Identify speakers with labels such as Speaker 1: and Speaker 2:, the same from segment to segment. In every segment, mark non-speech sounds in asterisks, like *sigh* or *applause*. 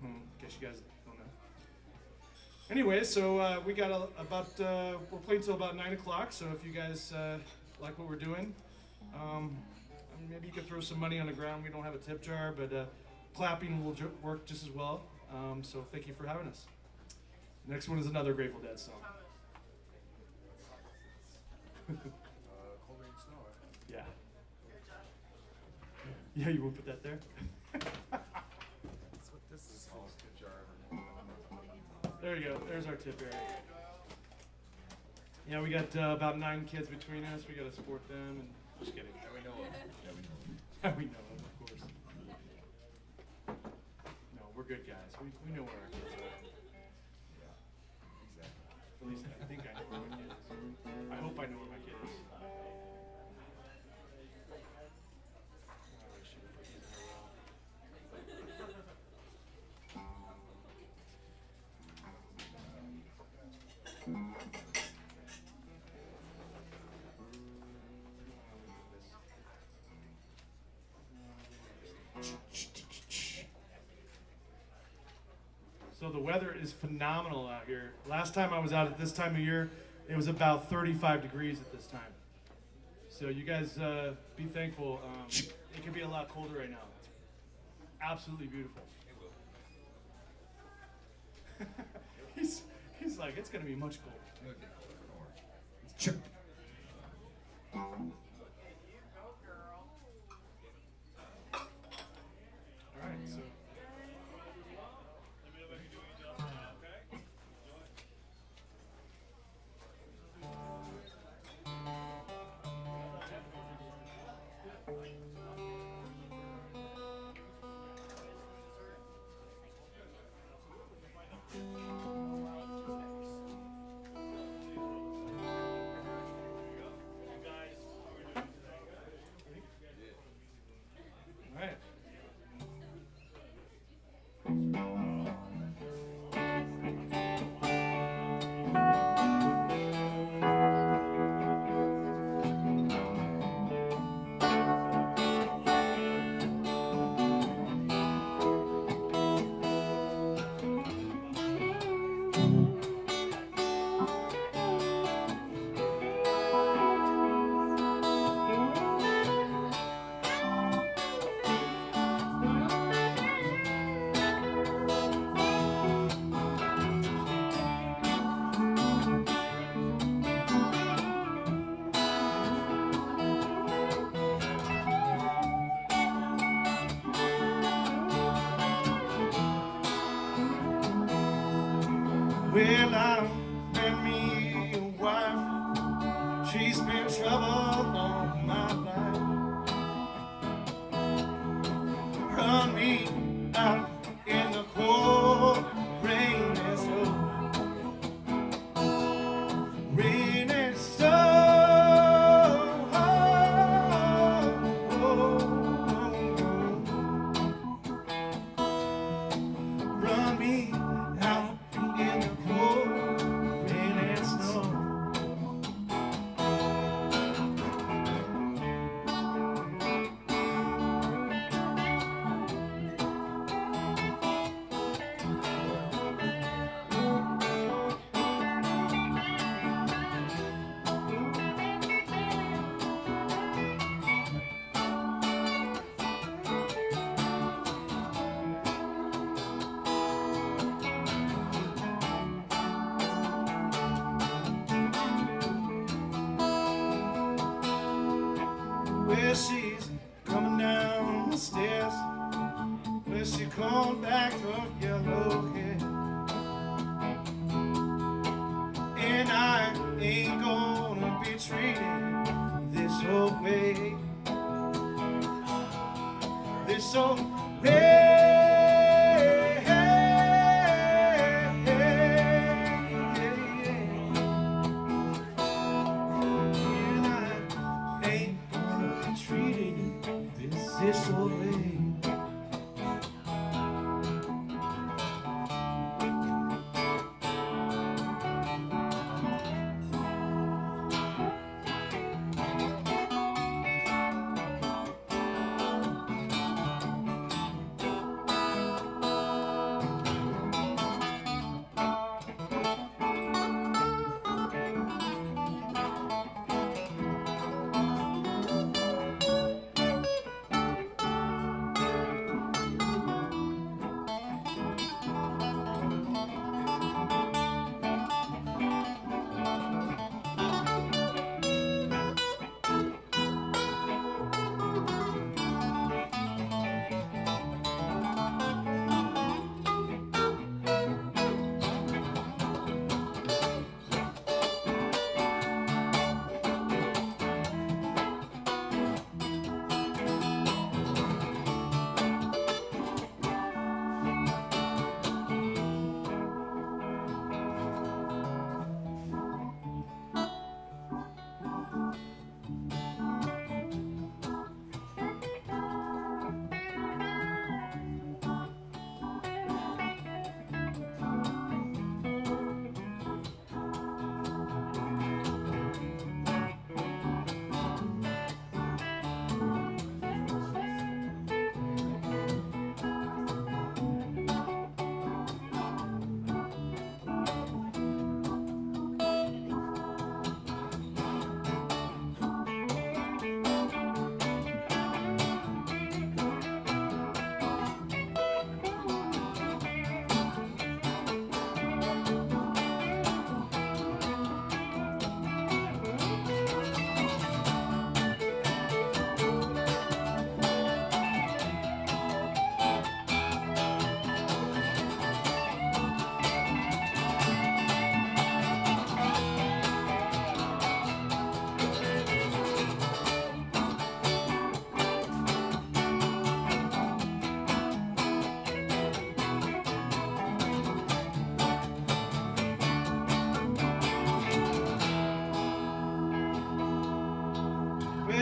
Speaker 1: Dead. Mm, guess you guys don't know. Anyway, so uh, we got a, about uh, we're playing till about nine o'clock. So if you guys uh, like what we're doing, um, maybe you could throw some money on the ground. We don't have a tip jar, but uh, clapping will work just as well. Um, so thank you for having us. Next one is another Grateful Dead song. Yeah. *laughs* Yeah, you won't put that there? *laughs* There you go. There's our tip area. Yeah, we got uh, about nine kids between us. We got to support them. And just kidding.
Speaker 2: That we know of. That we know of.
Speaker 1: Yeah, we know, *laughs* of course. No, we're good guys. We, we know where our kids are.
Speaker 2: Yeah. Exactly.
Speaker 1: At least I think I know where my kid is. I hope I know where my weather is phenomenal out here. Last time I was out at this time of year, it was about 35 degrees at this time. So you guys uh, be thankful. Um, it could be a lot colder right now. It's absolutely beautiful. *laughs* he's he's like it's gonna be much colder.
Speaker 2: It'll get colder, don't worry. It's
Speaker 1: Well,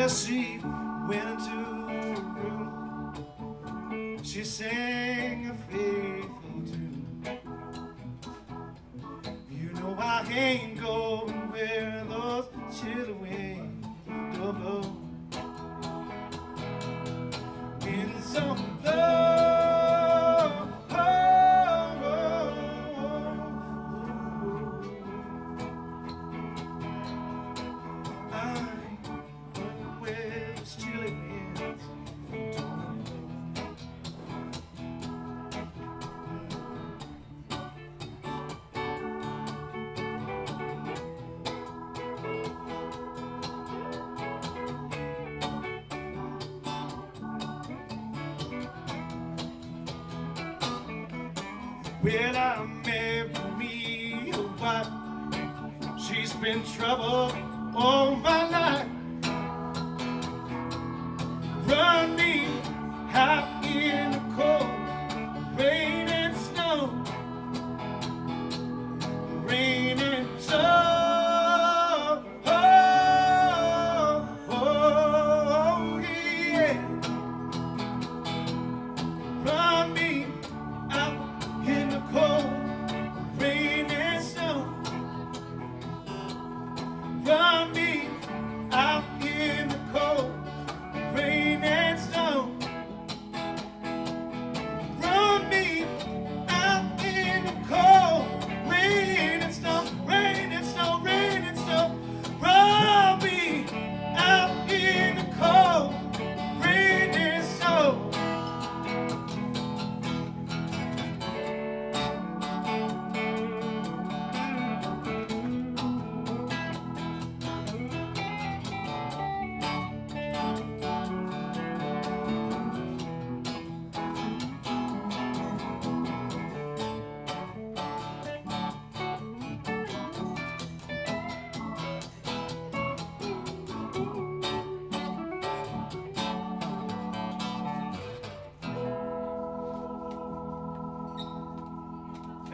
Speaker 1: she went into a room, she sang a faithful tune. You know I ain't going where those chilly winds blow.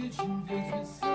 Speaker 3: kitchen fix me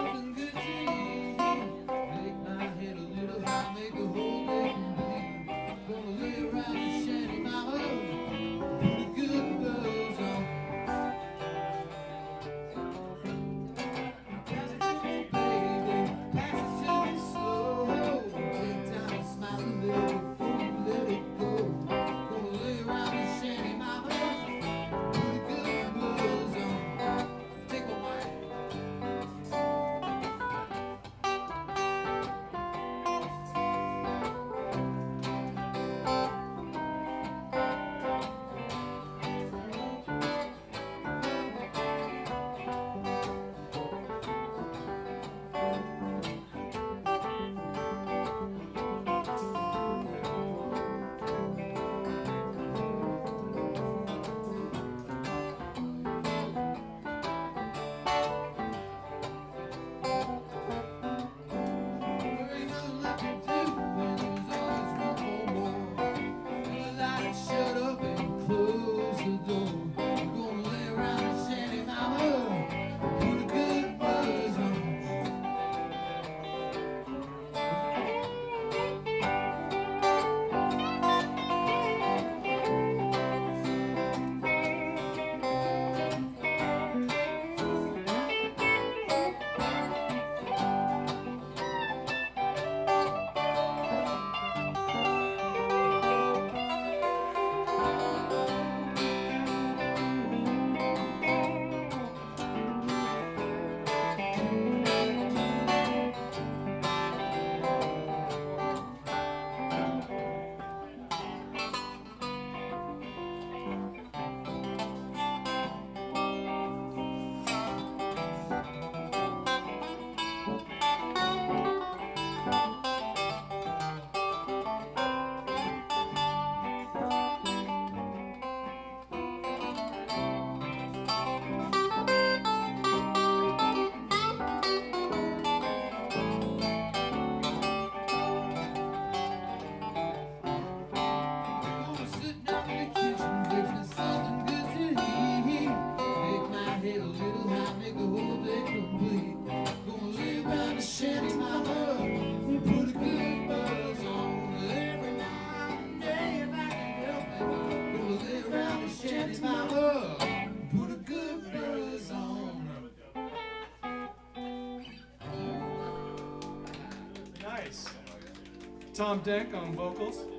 Speaker 1: Tom Denk on vocals.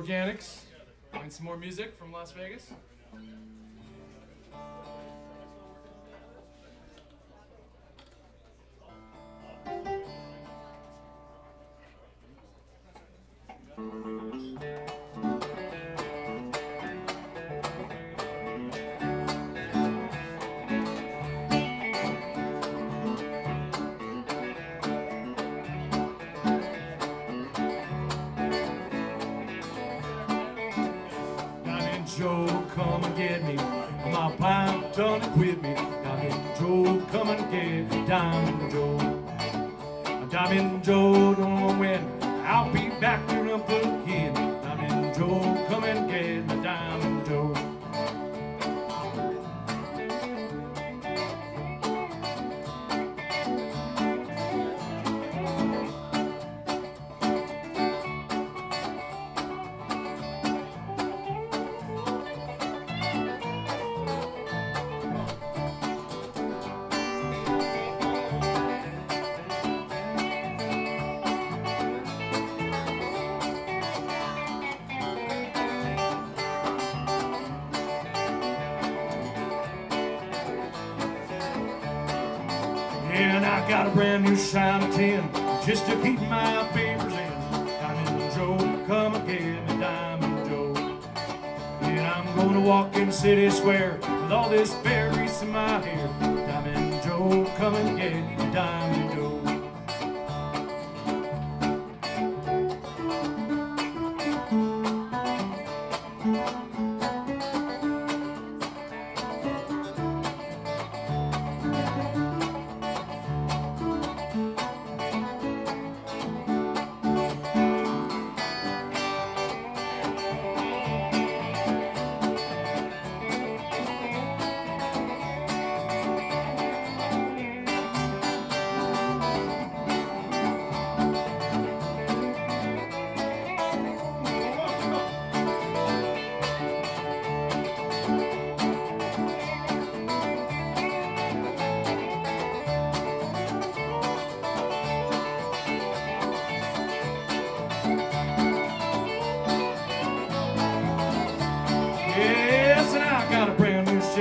Speaker 1: Orrganics Find some more music from Las Vegas. Diamond Joe. Diamond Joe don't know when. I'll be back to the bookie.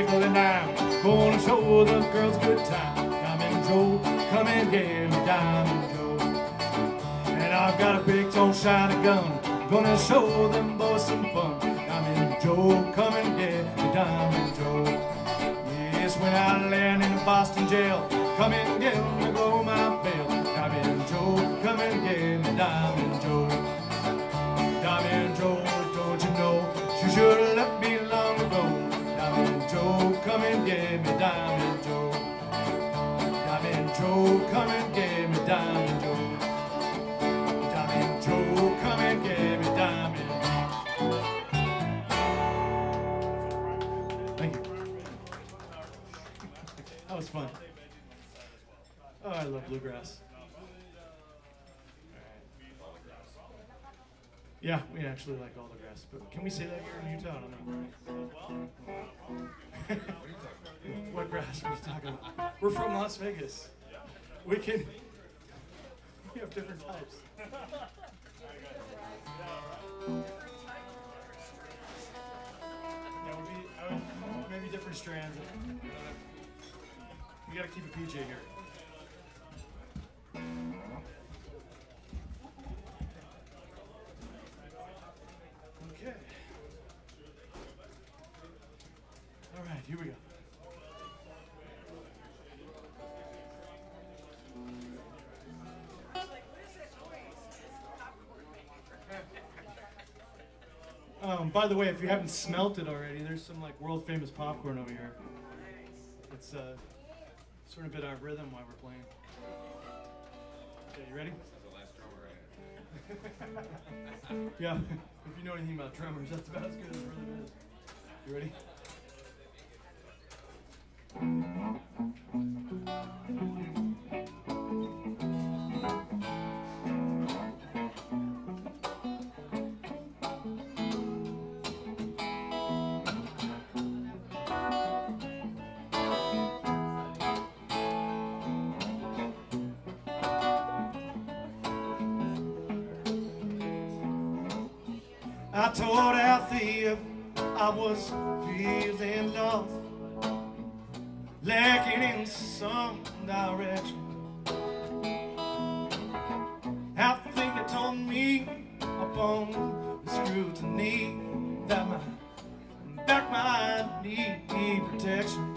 Speaker 1: And dime. Gonna show the girls good time. Come Diamond Joe, come and get me, Diamond Joe. And I've got a big tone shiny gun. Gonna show them boys some fun. Diamond Joe, come and get me, Diamond Joe. Yes, when I land in the Boston jail, come and get me, blow my bell. Diamond Joe, come and get me, Diamond Joe. Diamond Joe, don't you know you should come and get me, Diamond Joe. Diamond Joe, come and get me, Diamond Joe. Diamond Joe, come and get me, Diamond. Thank you. That was fun. Oh, I love bluegrass. Yeah, we actually like all the grass. But can we say that here in Utah? I don't know. *laughs* what grass are we talking about? We're from Las Vegas. We can. We have different types. Yeah, we'll be, maybe different strands. We gotta keep a PJ here. Okay. All right, here we go. Um, by the way, if you haven't smelt it already, there's some like world famous popcorn over here. It's uh, sort of been our rhythm while we're playing. Okay, you ready? *laughs* Yeah, if you know anything about drummers, that's about as good as rhythm is. You ready? I told Althea I was feeling lost, lacking in some direction. Althea told me upon scrutiny that my back might need protection.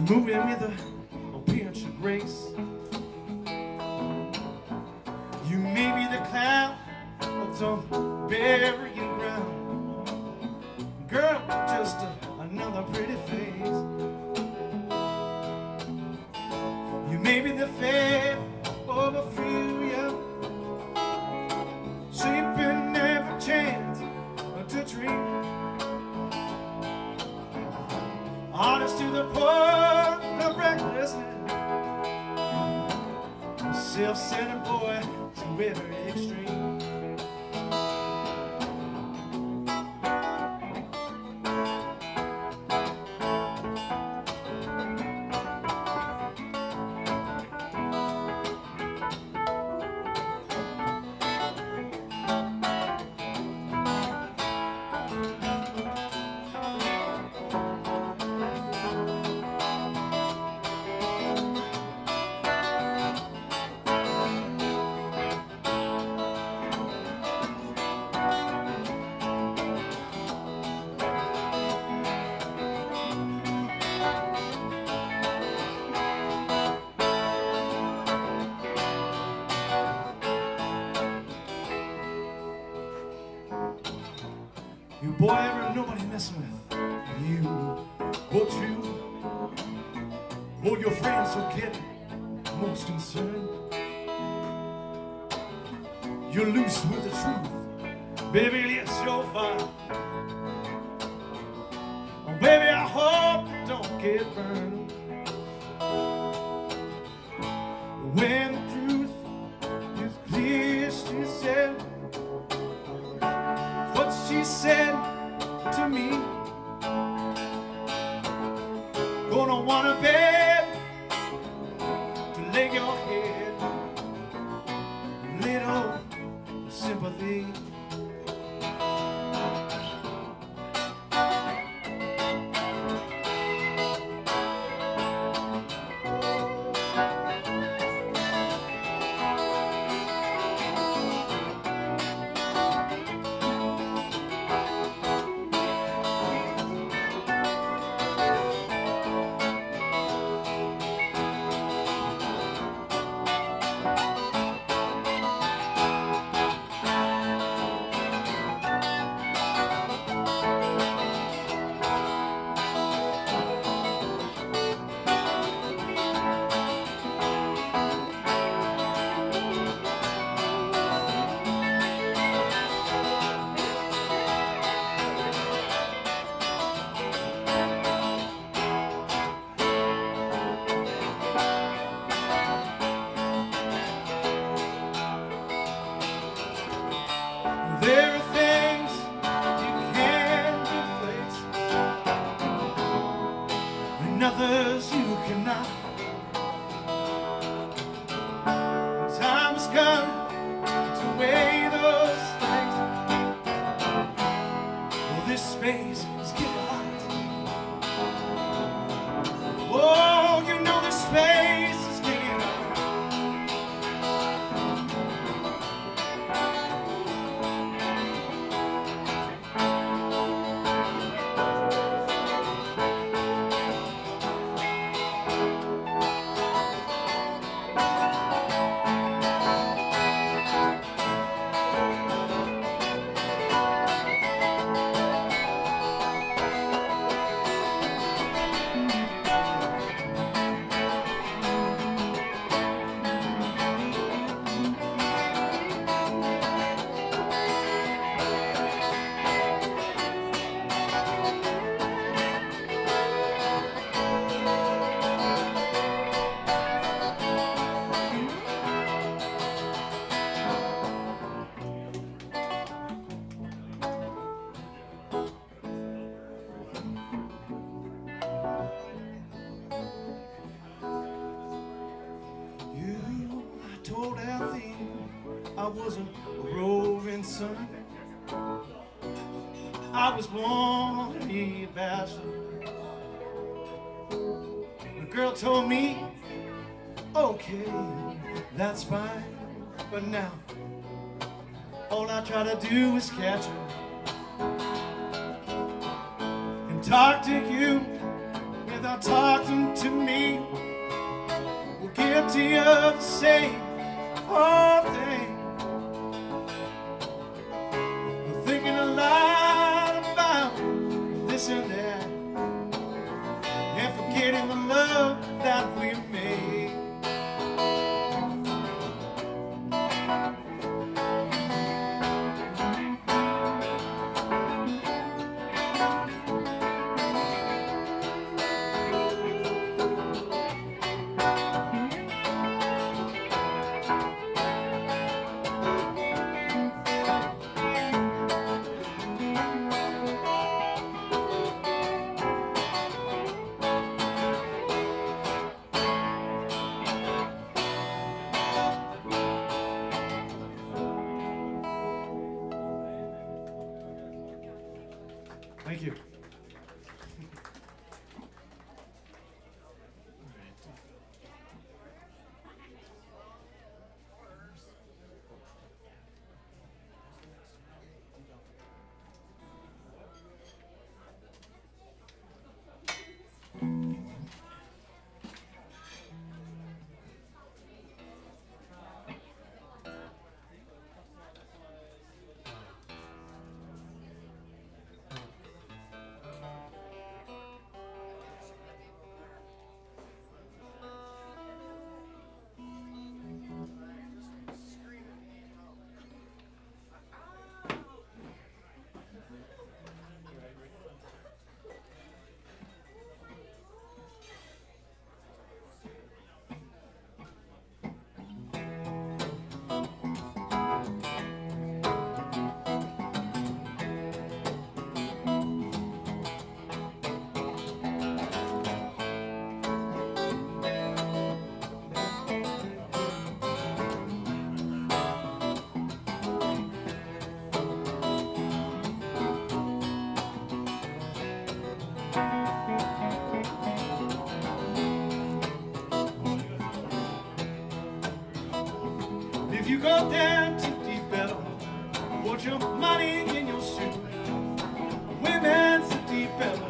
Speaker 1: Moving with a, pinch of oh, grace. burn. When the truth is clear, she said, what she said to me. Gonna want a bed to lay your head. I try to do is catch her and talk to you without talking to me. We're guilty of the same. you go down to the bell, put your money in your suit. Women's the deep bell.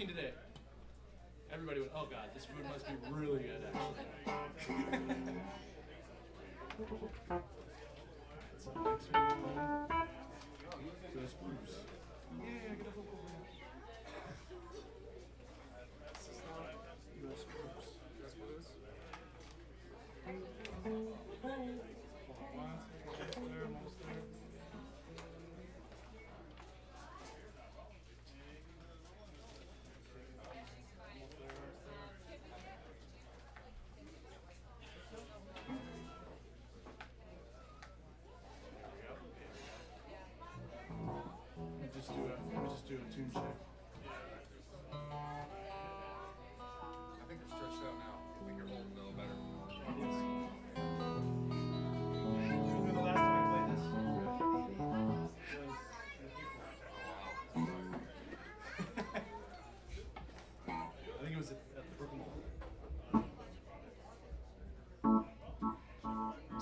Speaker 1: Went today? Everybody went. Oh God, this food must be really good, actually. *laughs* So. Yeah, get over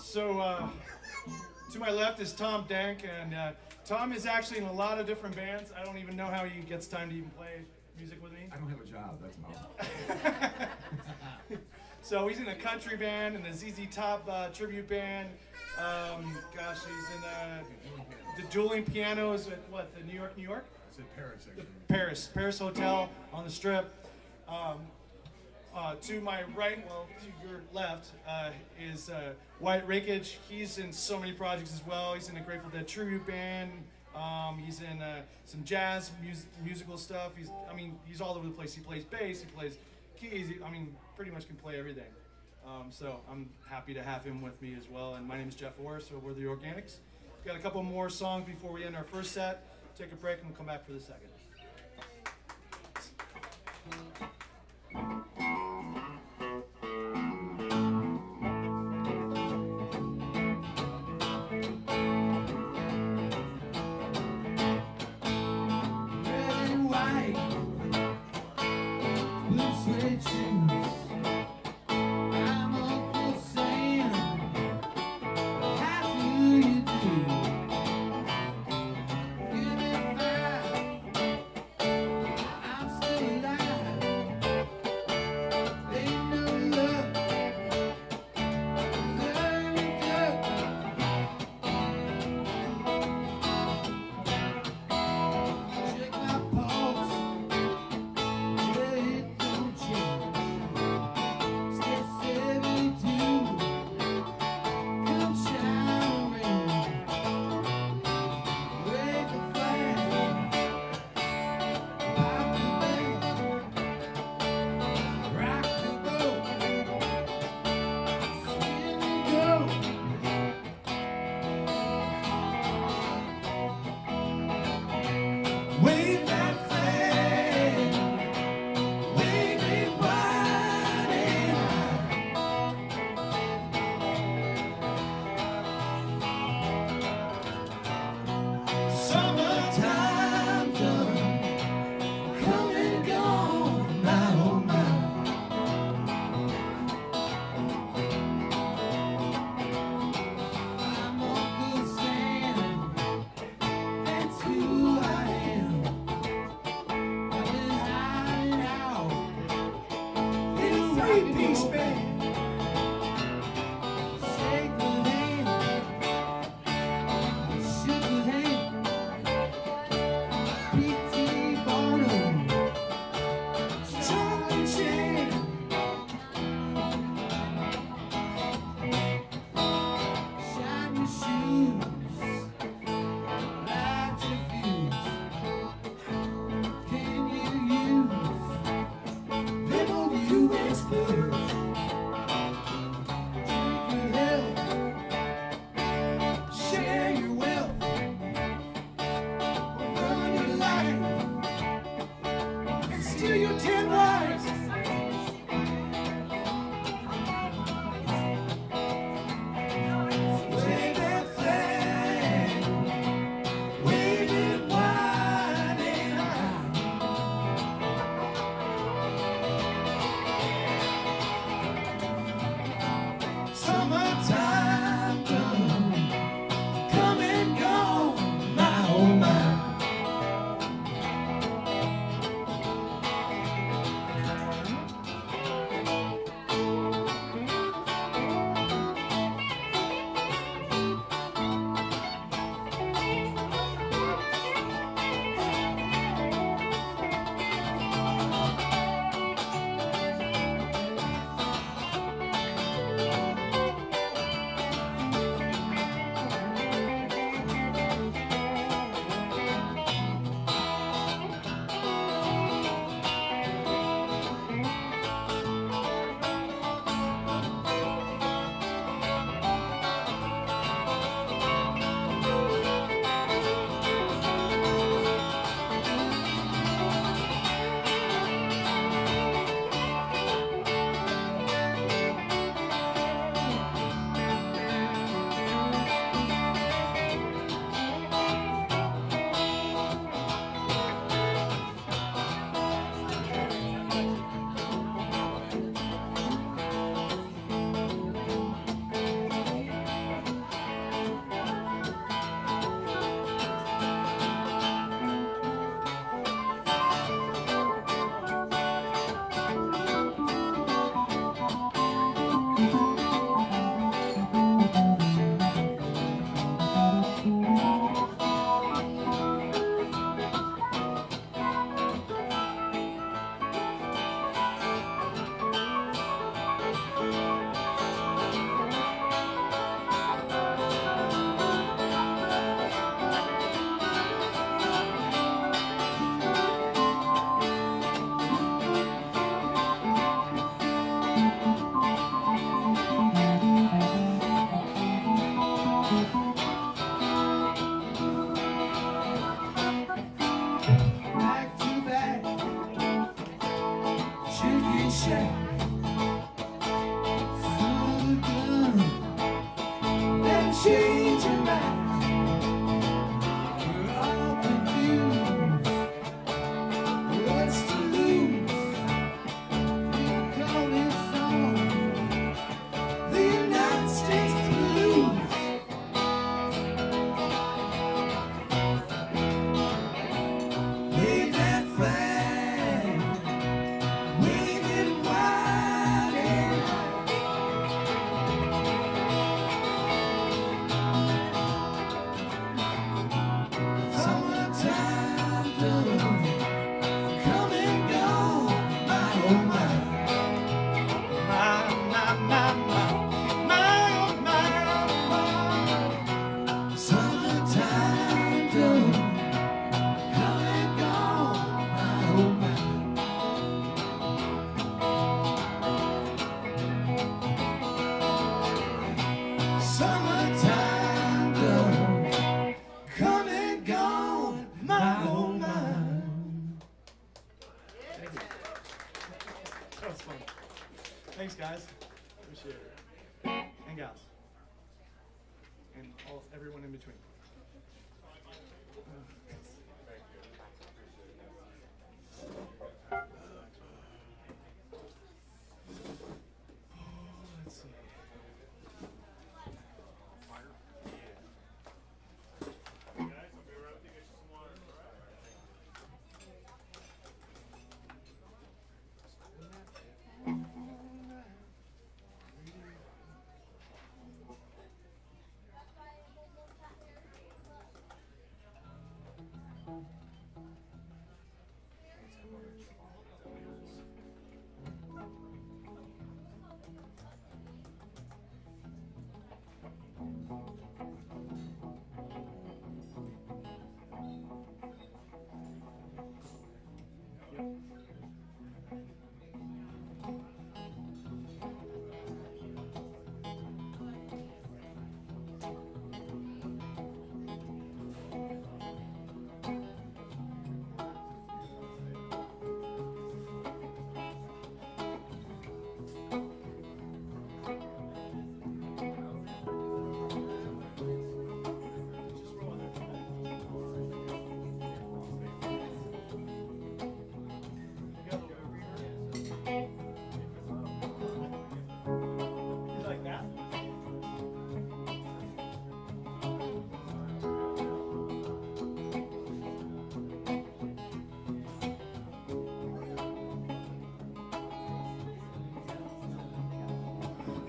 Speaker 1: So, uh, to my left is Tom Dank, and uh, Tom is actually in a lot of different bands. I don't even know how he gets time to even play music with me.
Speaker 4: I don't have a job, that's my. *laughs*
Speaker 1: So he's in a country band and a ZZ Top uh, tribute band. Um, gosh, he's in uh, the dueling pianos at what the New York, New York,
Speaker 4: It's in Paris, actually.
Speaker 1: Paris, Paris Hotel on the Strip. Um, uh, to my right, well, to your left, uh, is uh, Wyatt Rakage. He's in so many projects as well. He's in a Grateful Dead tribute band. Um, he's in uh, some jazz mus- musical stuff. He's, I mean, he's all over the place. He plays bass. He plays keys. He, I mean, pretty much can play everything. Um, so I'm happy to have him with me as well. And my name is Jeff Orr. So we're the Organics. We've Got a couple more songs before we end our first set. Take a break and we'll come back for the second.
Speaker 3: In a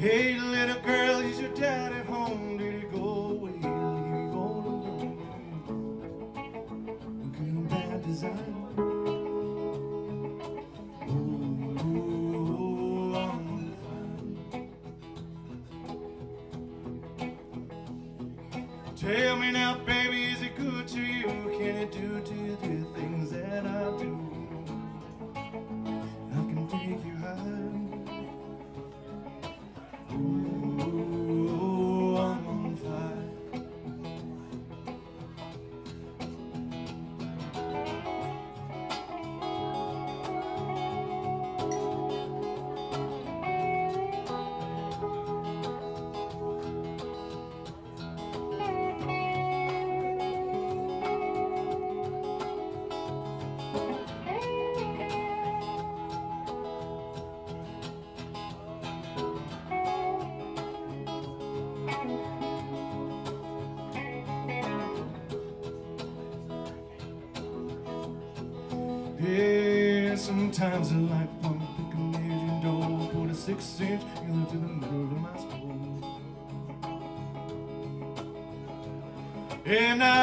Speaker 1: Hey, little girl. sometimes in life I'm picking Asian dough 46 inch, you to the middle of my soul And I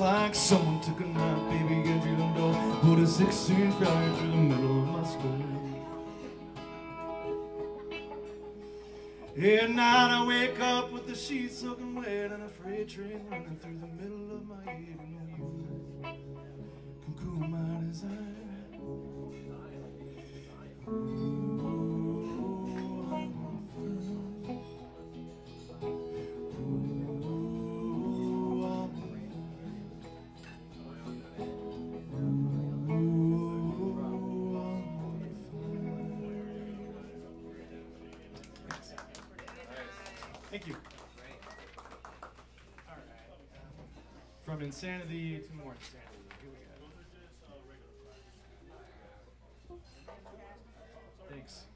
Speaker 1: like someone took a knife, baby, and drilled the door. Put a 16 right through the middle of my skull. At night I wake up with the sheets soaking wet and a freight train running through the middle of my can cool my desire.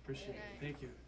Speaker 1: Appreciate it. Thank you.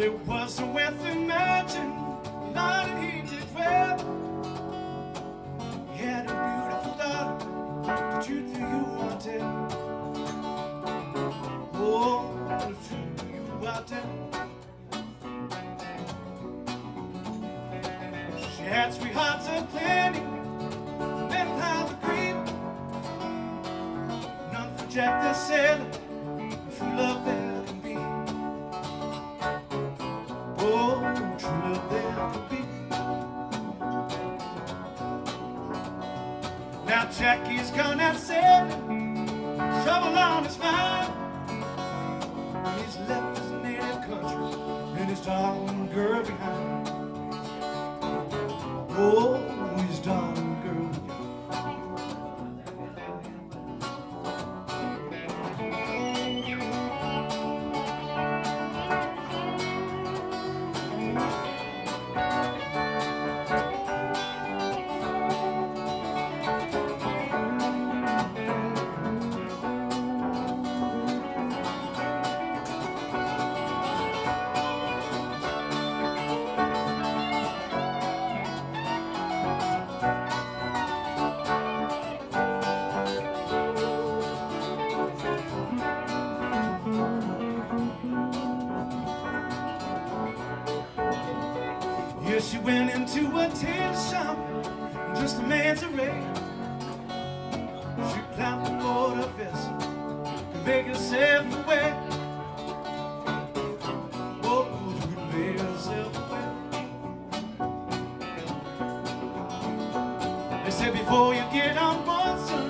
Speaker 2: It
Speaker 1: wasn't worth imagining, not that he did well. He had a beautiful daughter, the truth that you wanted. Oh, the truth you wanted. She had sweethearts aplenty, little house of cream. None for Jack the sailor, Jackie's gone to make herself away. Oh, to convey herself away. They said before you get on board, son,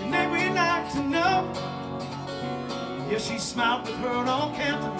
Speaker 1: your name we'd like to know. Yeah, she smiled with her own countenance.